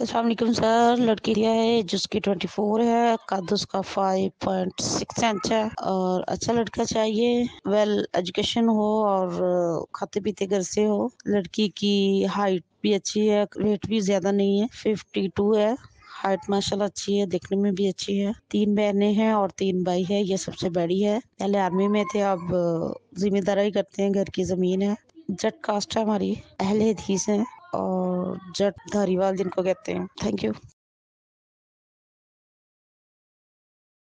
Aslam sir, लड़की यह है, जिसकी 24 है, कद उसका 5.6 इंच है। और अच्छा लड़का चाहिए वेल एजुकेशन हो और खाते पीते घर से हो। लड़की की हाइट भी अच्छी है वेट भी ज़्यादा नहीं है 52 है। हाइट माशाल्लाह अच्छी है, देखने में भी अच्छी है। तीन बहनें हैं और तीन भाई है, ये सबसे बड़ी है। पहले आर्मी में थे, अब ज़िम्मेदारी करते हैं, घर की ज़मीन है। जट कास्ट है हमारी, अहले हदीस है। और जट धारीवाल जिनको कहते हैं। Thank you